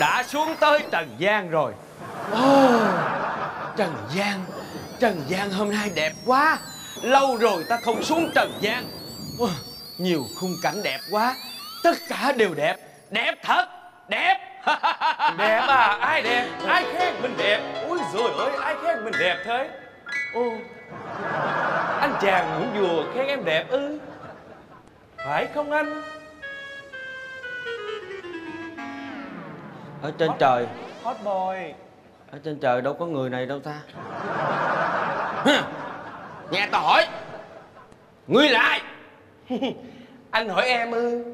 đã xuống tới trần gian rồi Ồ, trần gian trần gian hôm nay đẹp quá lâu rồi ta không xuống trần gian Ồ, nhiều khung cảnh đẹp quá tất cả đều đẹp đẹp thật đẹp Đẹp à, ai đẹp? Ai khen mình đẹp? Ôi rồi ơi, ai khen mình đẹp thế? Ô, anh chàng muốn vừa khen em đẹp ư? Phải không anh? ở trên trời. Hot boy. Ở trên trời đâu có người này đâu ta. Nghe tao hỏi. Ngươi là ai? Anh hỏi em ư?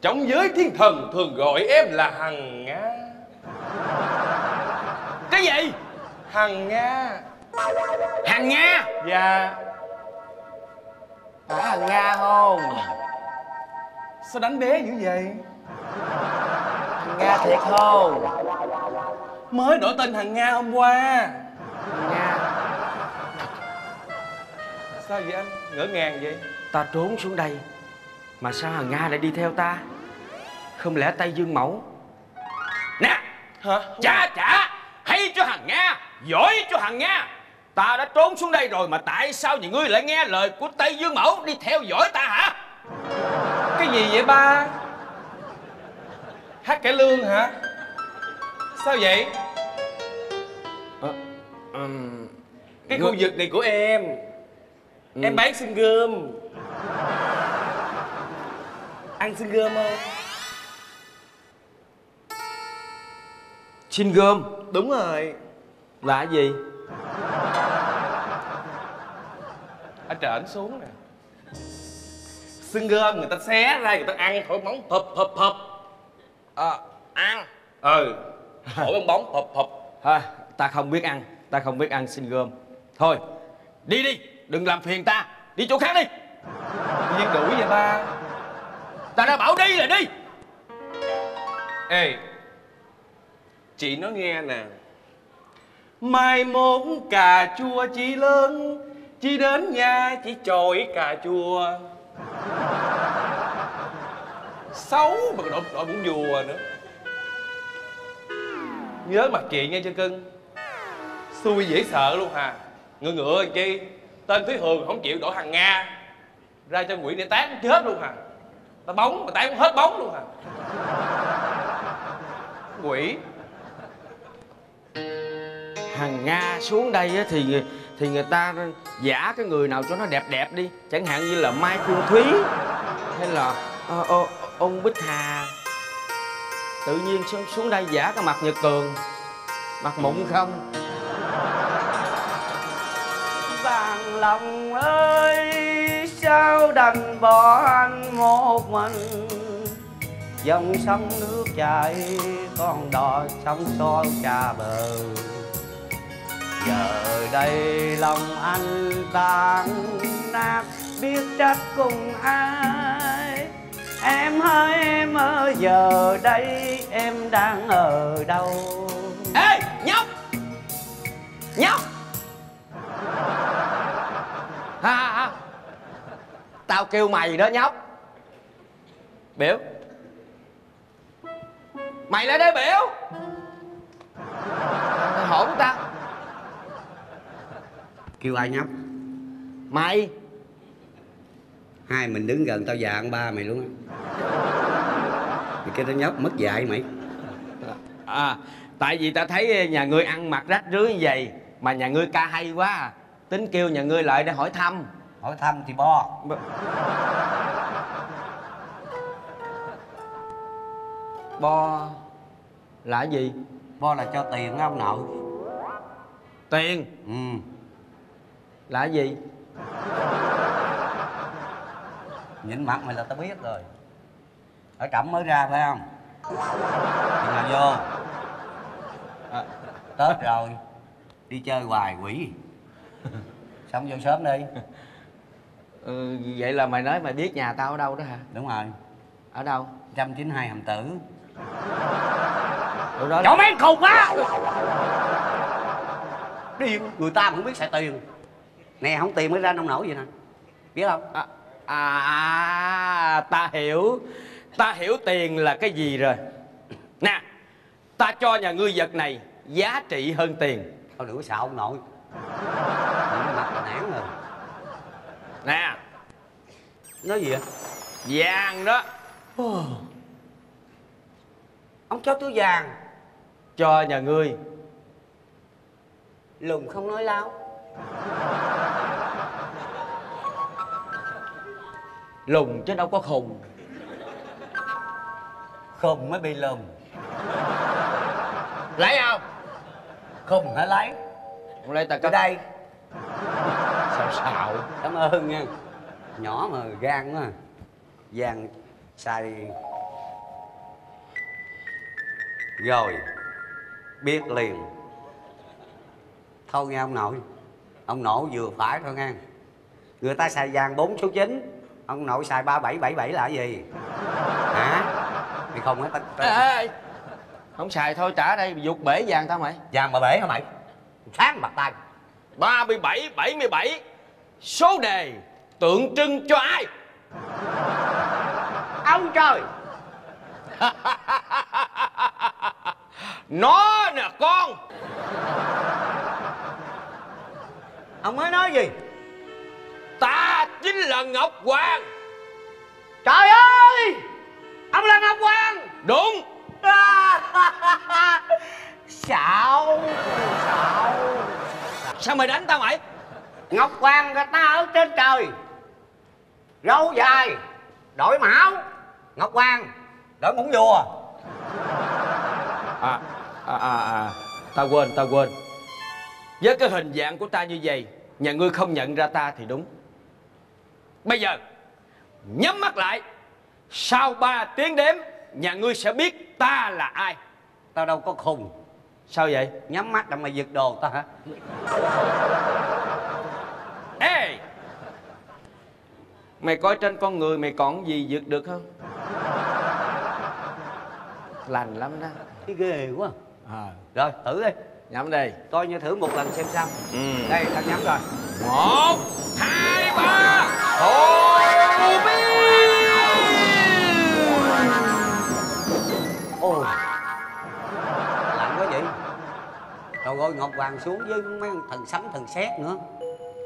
Trong giới thiên thần thường gọi em là Hằng Nga. Cái gì? Hằng Nga. Hàng nga? Dạ phải hàng nga không? Sao đánh bé dữ vậy? hàng nga thiệt không? Mới đổi tên Hằng Nga hôm qua. Hàng nga. Sao vậy anh? Ngỡ ngàng vậy? ta trốn xuống đây mà sao hàng nga lại đi theo ta? Không lẽ tây dương mẫu? Nè! Hả? trả trả hay cho hàng nga! Giỏi cho hàng nga ta đã trốn xuống đây rồi mà tại sao nhà ngươi lại nghe lời của tây dương mẫu đi theo dõi ta hả Cái gì vậy ba? Hát cải lương hả? Sao vậy? Ừm, Cái Ngư- khu vực này của em Ừ. Em bán xương gươm Ăn xương gươm không? xin gươm Đúng rồi là cái gì trển xuống nè. Xương gươm người ta xé ra người ta ăn thổi bóng. Phập phập phập. À, ăn. Ừ. Thổi bong bóng phập phập. Thôi ta không biết ăn ta không biết ăn xin gươm thôi đi đi đừng làm phiền ta. Đi chỗ khác đi. Nhiên đuổi vậy ba. Ta đã bảo đi là đi. Ê Chị nói nghe nè. Mai mốt cà chua chị lớn Chị đến nhà chị chồi cà chua. Xấu mà còn đội, đội bún dùa nữa. Nhớ mặt chị nghe cho cưng? Xui dễ sợ luôn hà. Ngựa ngựa làm chi? Tên Thúy Hường không chịu đổi hàng Nga. Ra cho quỷ để tán chết luôn hà. Ta bóng mà tán cũng hết bóng luôn hà. Quỷ. Hàng nga xuống đây á, thì thì người ta giả cái người nào cho nó đẹp đẹp đi. Chẳng hạn như là mai phương thúy hay là ờ, ờ, ông bích hà. Tự nhiên xuống, xuống đây giả cái mặt nhật cường. Mặt mụn không? Bằng lòng ơi sao đành bỏ anh một mình? Dòng sông nước chảy con đò sông xô trà bờ Giờ đây lòng anh tan nát, biết trách cùng ai. Em hỡi em ơi, giờ đây em đang ở đâu? Ê, nhóc! Nhóc! Ha ha tao kêu mày đó, nhóc. Biểu. Mày lại đây, biểu. Hổn ta Kêu ai nhóc? Mày. Hai mình đứng gần tao già ăn ba mày luôn á. Mày kêu tao nhóc mất dạy mày. À tại vì ta thấy nhà ngươi ăn mặc rách rưới như vậy mà nhà ngươi ca hay quá. À. tính kêu nhà ngươi lại để hỏi thăm. Hỏi thăm thì bo. Bo là gì? Bo là cho tiền ông nội. Tiền? Ừ là gì? Nhìn mặt mày là tao biết rồi. Ở trẩm mới ra phải không? Thì nào vô. À, Tết rồi. Đi chơi hoài quỷ. Xong vô sớm đi. Ừ, vậy là mày nói mày biết nhà tao ở đâu đó hả? Đúng rồi. Ở đâu? 192 hầm tử. Ở đó Chỗ mấy khùng á! Điên. Người ta mà không biết xài tiền Nè không tiền mới ra nông nổi vậy nè. Biết không? À, à ta hiểu. Ta hiểu tiền là cái gì rồi. Nè ta cho nhà ngươi vật này giá trị hơn tiền. Thôi đừng có xạo ông nội. Mặt là nản rồi. Nè. Nói gì vậy? Vàng đó. Ông cho tôi vàng. Cho nhà ngươi. Lùn không nói láo lùn chứ đâu có khùng. Khùng mới bị lùn lấy không? Khùng hãy lấy? Không lấy ta cất đây. Sao xạo? Cảm ơn nha. Nhỏ mà gan quá. Vàng xài. Rồi biết liền. Thôi nghe ông nội. Ông nội vừa phải thôi nghe. Người ta xài vàng bốn số chín ông nội xài ba bảy bảy bảy là cái gì? Hả? Mày không á ê, ê. không xài thôi trả đây dục bể vàng tao mày. Vàng mà bể hả mày? Sáng bạc tay. 37 77 số đề tượng trưng cho ai? Ông trời. Nó nè con. Ông mới nói gì chính là ngọc hoàng. Trời ơi! Ông là ngọc hoàng! Đúng. Xạo. Xạo. Sao mày đánh tao mày? Ngọc hoàng người ta ở trên trời. Râu dài. Đội mão. Ngọc hoàng đội mũ vùa à à à à. Tao quên tao quên. Với cái hình dạng của ta như vậy nhà ngươi không nhận ra ta thì đúng bây giờ nhắm mắt lại. Sau 3 tiếng đếm nhà ngươi sẽ biết ta là ai. Tao đâu có khùng. Sao vậy? Nhắm mắt là mày giật đồ tao hả? Ê! Mày coi trên con người mày còn gì vượt được không? Lành lắm đó. Cái ghê quá. À, rồi thử đi. Nhắm đây coi như thử một lần xem sao. Ừ. đây tao nhắm rồi. Một hai ba ôi. Lạnh quá vậy. Trời ơi ngọc hoàng xuống với mấy thần sấm thần sét nữa.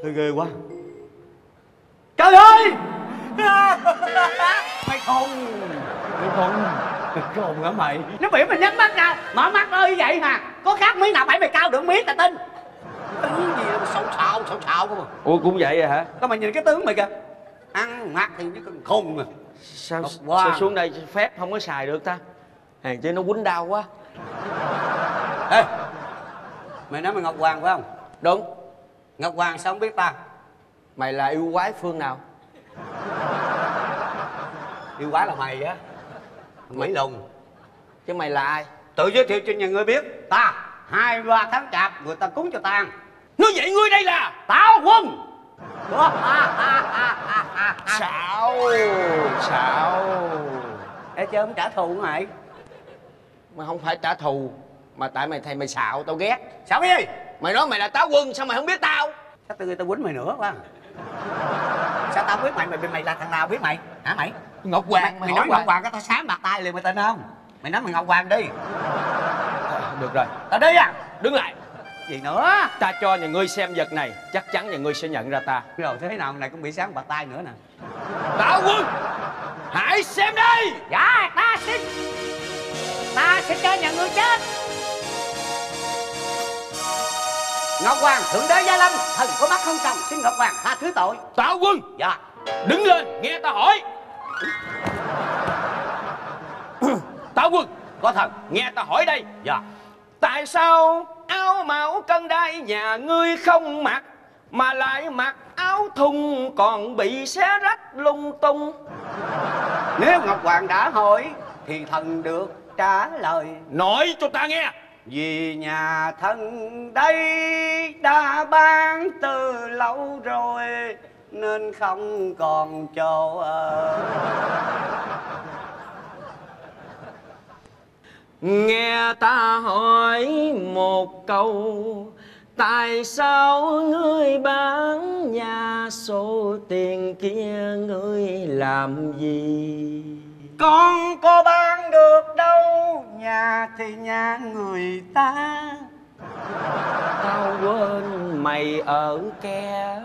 Hơi ghê quá. Trời ơi! Mày khùng. Mày khùng. Khùng hả mày? Nó biểu mày nhắm mắt ra mở mắt ơi vậy hả có khác miếng nào phải mày cao được miếng tao tin. Tướng gì mà sầu sạo sầu sạo không à? Ủa cũng vậy à hả? Tao mày nhìn cái tướng mày kìa ăn mặc thì như con khùng à sao, sao xuống đây phép không có xài được ta? Hàng chứ nó quýnh đau quá. Ê mày nói mày ngọc hoàng phải không? Đúng. Ngọc hoàng sao không biết ta? Mày là yêu quái phương nào? Yêu quái là mày á. Mỹ lùng. Chứ mày là ai? Tự giới thiệu cho nhà ngươi biết ta hai ba tháng chạp người ta cúng cho tàn nói vậy ngươi đây là táo quân xạo xạo. Ê chơi không trả thù mày? Mà không phải trả thù mà tại mày thầy mày xạo tao ghét. Sao cái gì? Mày nói mày là táo quân sao mày không biết tao? Sao tự người ta quýnh mày nữa quá. Sao tao biết mày mày mày là thằng nào biết mày? Hả mày? Ngọc mày, hoàng mày nói ngọc hoàng cái tao sáng bạc tay liền mày tin không? Mày nói mày ngọc hoàng đi. Được rồi. Tao đi à? Đứng lại gì nữa? Ta cho nhà ngươi xem vật này chắc chắn nhà ngươi sẽ nhận ra ta. Rồi thế nào? Này cũng bị sáng bạc tay nữa nè. Táo quân hãy xem đây! Dạ ta xin ta sẽ cho nhà ngươi chết. Ngọc hoàng thượng đế gia lâm thần có mắt không trồng xin ngọc hoàng tha thứ tội. Táo quân dạ. đứng lên nghe ta hỏi. Táo quân có thần nghe ta hỏi đây. Dạ. Tại sao áo mão cân đai nhà ngươi không mặc mà lại mặc áo thun còn bị xé rách lung tung. Nếu ngọc hoàng đã hỏi thì thần được trả lời. Nói cho ta nghe. Vì nhà thân đây đã ban từ lâu rồi nên không còn chỗ ở nghe ta hỏi một câu Tại sao ngươi bán nhà số tiền kia ngươi làm gì? Con có bán được đâu Nhà thì nhà người ta. Tao quên mày ở ke.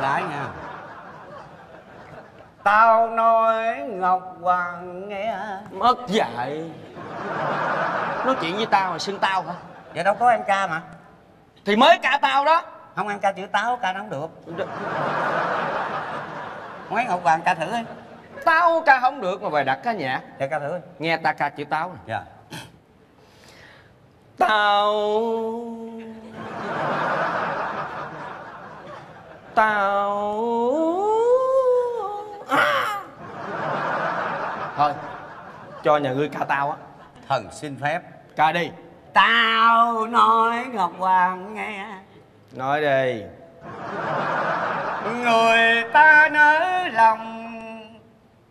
Lại nha Tao nói Ngọc Hoàng nghe. Mất dạy. Nói chuyện với tao mà xưng tao hả? Vậy đâu có ăn ca mà. Thì mới cả tao đó. Không ăn ca chữ táo ca nó không được. Mấy Ngọc Hoàng ca thử đi Tao ca không được mà bài đặt ca nhạc. Dạ ca thử Nghe ta ca chữ táo nè. Dạ. Tao Tao À. Thôi Cho nhà ngươi ca tao á. Thần xin phép. Ca đi. Tao nói Ngọc Hoàng nghe. Nói đi. Người ta nỡ lòng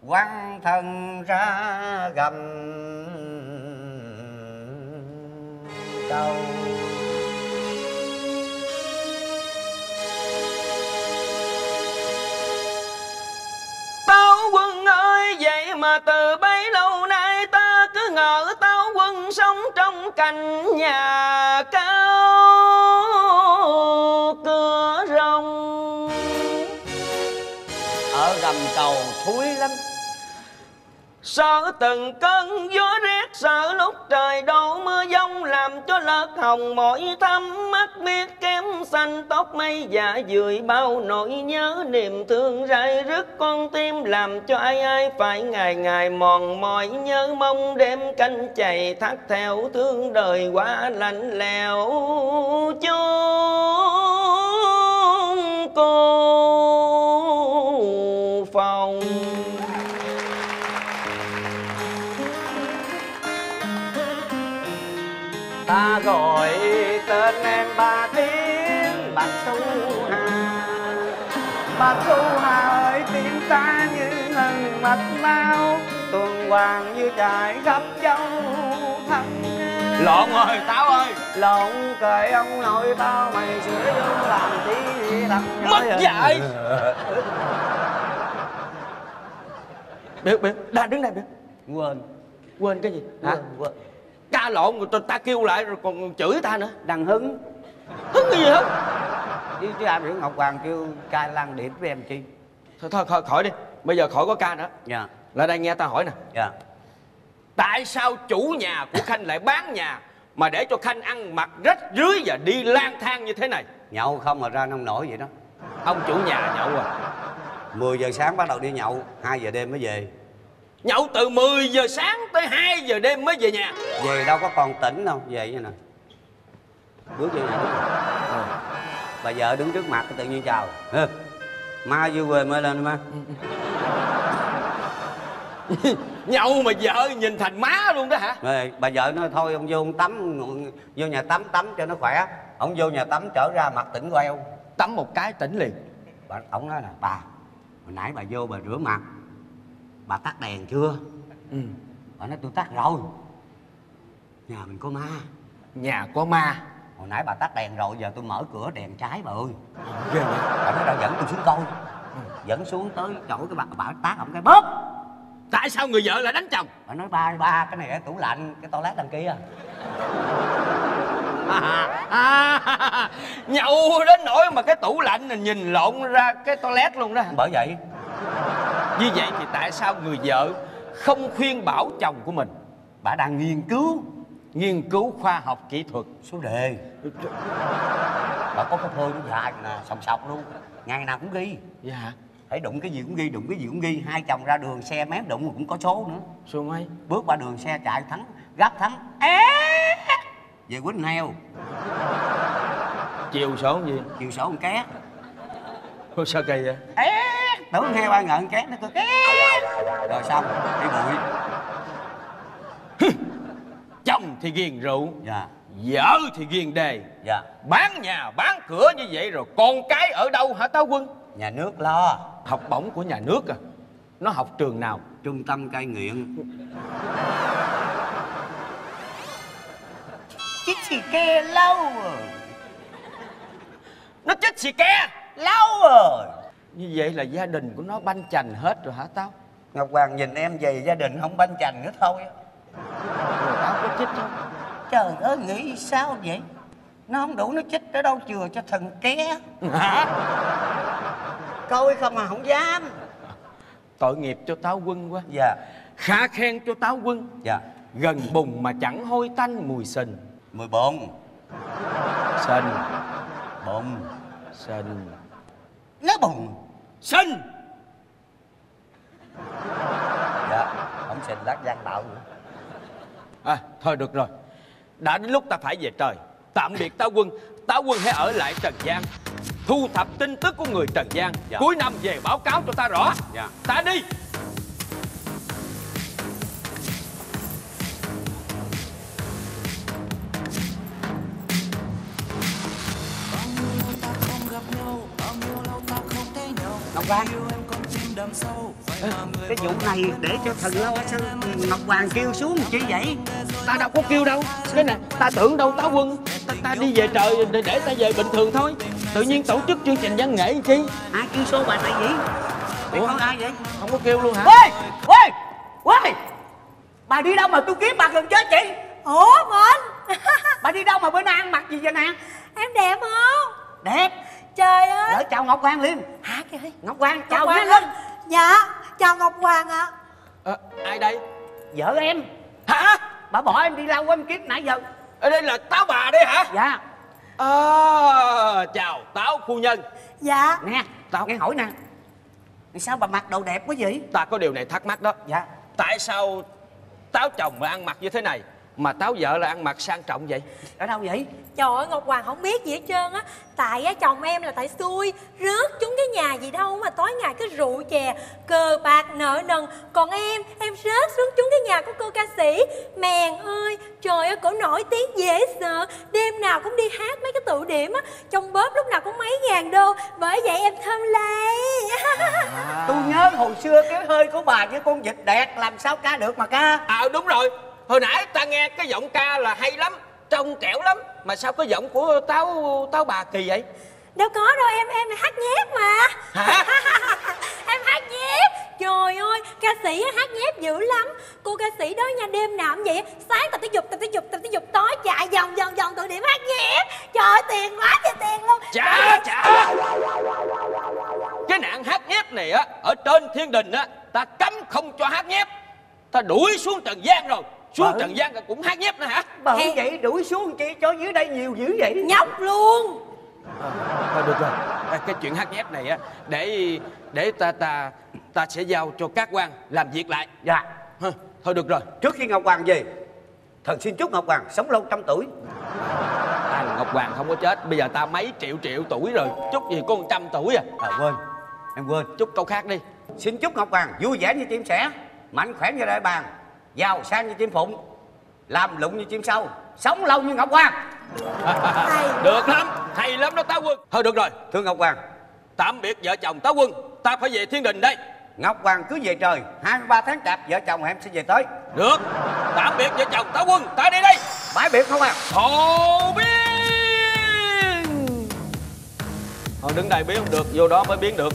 Quăng thần ra gầm. Đầu Táo quân ơi vậy mà từ bấy lâu sống trong cành nhà cao cửa rồng Ở gầm cầu thúi lắm. Sợ từng cơn gió rét Sợ lúc trời đổ mưa giông Làm cho lợt hồng mỗi thắm mắt biết kém xanh tóc mây dạ dười bao nỗi nhớ niềm thương rải rứt con tim làm cho ai ai phải ngày ngày mòn mỏi nhớ mong đêm canh chày thắt theo thương đời quá lạnh lẽo. Chốn cô Ta gọi tên em ba tiếng Bạch Thu Hà. Bạch Thu Hà ơi tim ta như ngần mạch máu Tuần hoàng như trại khắp châu thăm Lộn ơi Táo ơi. Lộn cởi ông nội tao mày sửa vô làm tí thằng Mất dạy. Biết biết. Đã đứng đây biết. Quên. Quên cái gì? Hả? Quên Ca lộn rồi ta, ta kêu lại rồi còn chửi ta nữa. Đằng hứng Hứng cái gì hết Chứ chứ ai biểu Ngọc Hoàng kêu cai lăng điện với em chi? Thôi thôi khỏi, khỏi đi. Bây giờ khỏi có ca nữa. Dạ. Lại đây nghe ta hỏi nè. Dạ. Tại sao chủ nhà của Khanh lại bán nhà Mà để cho Khanh ăn mặc rách rưới Và đi lang thang như thế này? Nhậu không mà ra nông nổi vậy đó. Ông chủ nhà nhậu à? 10 giờ sáng bắt đầu đi nhậu 2 giờ đêm mới về Nhậu từ 10 giờ sáng tới 2 giờ đêm mới về nhà. Về đâu có còn tỉnh đâu Về vậy nè. Bước vô nhà nè. Bà vợ đứng trước mặt tự nhiên chào. Hơ, Ma vui quê mới lên ma Nhậu mà vợ nhìn thành má luôn đó hả? Rồi, Bà vợ nói thôi ông vô ông tắm Vô nhà tắm tắm cho nó khỏe. Ông vô nhà tắm trở ra mặt tỉnh queo. Tắm một cái tỉnh liền. Bà, Ông nói là bà Hồi nãy bà vô bà rửa mặt Bà tắt đèn chưa? Ừ. Bà nói tôi tắt rồi. Nhà mình có ma. Nhà có ma. Hồi nãy bà tắt đèn rồi giờ tôi mở cửa đèn trái bà ơi. Ghê vậy. Bà nói đâu dẫn tôi xuống coi. Dẫn xuống tới chỗ cái bà bà tát ổng cái bóp. Tại sao người vợ lại đánh chồng? Bà nói ba ba cái này ở tủ lạnh Cái toilet đằng kia. À, à, Nhậu đến nỗi mà cái tủ lạnh này nhìn lộn ra cái toilet luôn đó? Bởi vậy Như vậy thì tại sao người vợ không khuyên bảo chồng của mình? Bà đang nghiên cứu Nghiên cứu khoa học kỹ thuật số đề. Bà có cái phơi nó dài nè sòng sọc luôn. Ngày nào cũng ghi Dạ. Thấy đụng cái gì cũng ghi, đụng cái gì cũng ghi. Hai chồng ra đường xe mém đụng cũng có số nữa. Số mấy Bước qua đường xe chạy thắng Gấp thắng. Ế! Về quýnh heo Chiều số gì? Chiều sổ két Ôi, Sao kỳ vậy? Ế! Tưởng heo ăn ngợn két nó két. Rồi xong đi bụi. Chồng thì ghiền rượu Dạ. Vợ thì ghiền đề. Dạ. Bán nhà bán cửa như vậy rồi Con cái ở đâu hả Táo Quân? Nhà nước lo. Học bổng của nhà nước à? Nó học trường nào? Trung tâm cai nghiện. Chích xì ke lâu rồi. Nó chết xì ke. Lâu rồi Như vậy là gia đình của nó banh chành hết rồi hả tao? Ngọc Hoàng nhìn em về gia đình không banh chành nữa thôi. Rồi tao có chết không Trời ơi nghĩ sao vậy? Nó không đủ nó chích ở đâu chừa cho thần ké. Hả? Coi không mà không dám. Tội nghiệp cho táo quân quá. Dạ. Khá khen cho táo quân. Dạ. Gần bùng mà chẳng hôi tanh mùi sình. 14 Sình. Bụng Sình Nó bụng Sình Dạ Không xin lát gian tạo nữa. À thôi được rồi. Đã đến lúc ta phải về trời. Tạm biệt táo quân. Táo quân hãy ở lại Trần gian Thu thập tin tức của người Trần gian Dạ. Cuối năm về báo cáo cho ta rõ. Dạ. Ta đi Hoàng Cái vụ này để cho thần lo sao Ngọc Hoàng kêu xuống chi vậy? Ta đâu có kêu đâu. Cái này ta tưởng đâu táo quân. Ta, ta đi về trời để, để ta về bình thường thôi. Tự nhiên tổ chức chương trình văn nghệ chi? Ai kêu số bà này vậy? Ủa? coi ai vậy? Không có kêu luôn hả? Quê Quê Quê Bà đi đâu mà tôi kiếm bà gần chết chị Ủa mình Bà đi đâu mà bữa nay ăn mặc gì vậy nè? Em đẹp không? Đẹp Trời ơi. Đỡ chào Ngọc Hoàng liền. Hả kìa Ngọc Hoàng chào Ngọc Hoàng Linh ơi. Dạ Chào Ngọc Hoàng ạ. Ờ, Ai đây? Vợ em. Hả? Bà bỏ em đi lâu em kiếp nãy giờ. Ở đây là táo bà đây hả? Dạ. À, Chào táo phu nhân. Dạ. Nè Tao- Nghe hỏi nè. Sao bà mặc đồ đẹp quá vậy? Ta có điều này thắc mắc đó. Dạ. Tại sao táo chồng lại ăn mặc như thế này Mà táo vợ lại ăn mặc sang trọng vậy? Ở đâu vậy? Trời ơi Ngọc Hoàng không biết gì hết trơn á. Tại á chồng em là tại xui Rớt chúng cái nhà gì đâu mà tối ngày cứ rượu chè Cờ bạc nợ nần. Còn em Em rớt xuống chúng cái nhà của cô ca sĩ. Mèn ơi Trời ơi cổ nổi tiếng dễ sợ. Đêm nào cũng đi hát mấy cái tụ điểm á. Trong bóp lúc nào cũng mấy ngàn đô. Bởi vậy em thơm lấy Tôi nhớ hồi xưa cái hơi của bà với con vịt đẹp Làm sao ca được mà ca? À đúng rồi Hồi nãy ta nghe cái giọng ca là hay lắm Trong trẻo lắm. Mà sao cái giọng của táo táo bà kỳ vậy? Đâu có đâu em em hát nhép mà. Hả? Em hát nhép. Trời ơi ca sĩ hát nhép dữ lắm. Cô ca sĩ đó nha đêm nào cũng vậy Sáng tập thể dục tập thể dục tập thể dục Tối chạy vòng vòng vòng tụ điểm hát nhép. Trời ơi tiền quá trời tiền luôn. Chà chà. Cái nạn hát nhép này á Ở trên thiên đình á Ta cấm không cho hát nhép. Ta đuổi xuống trần gian rồi Xuống trần gian cũng hát nhép nữa hả? Bởi Hè. vậy đuổi xuống chị cho dưới đây nhiều dữ vậy. Nhóc luôn. Thôi được rồi. À, Cái chuyện hát nhép này á Để để ta ta ta sẽ giao cho các quan làm việc lại. Dạ. Hơ, Thôi được rồi. Trước khi Ngọc Hoàng về Thần xin chúc Ngọc Hoàng sống lâu trăm tuổi. Ta là Ngọc Hoàng không có chết Bây giờ ta mấy triệu triệu tuổi rồi Chúc gì có 100 tuổi à. À quên Em quên. Chúc câu khác đi. Xin chúc Ngọc Hoàng vui vẻ như chim sẻ Mạnh khỏe như đại bàng Giàu sang như chim phụng Làm lụng như chim sâu Sống lâu như Ngọc Hoàng. Được lắm Hay lắm đó Táo Quân. Thôi được rồi. Thưa Ngọc Hoàng. Tạm biệt vợ chồng Táo Quân. Ta phải về thiên đình đây. Ngọc Hoàng cứ về trời 23 tháng chạp vợ chồng em sẽ về tới. Được. Tạm biệt vợ chồng Táo Quân. Ta đi đây. Bãi biệt không à Hồ Biên. Thôi đứng đây biến không? Được Vô đó mới biến được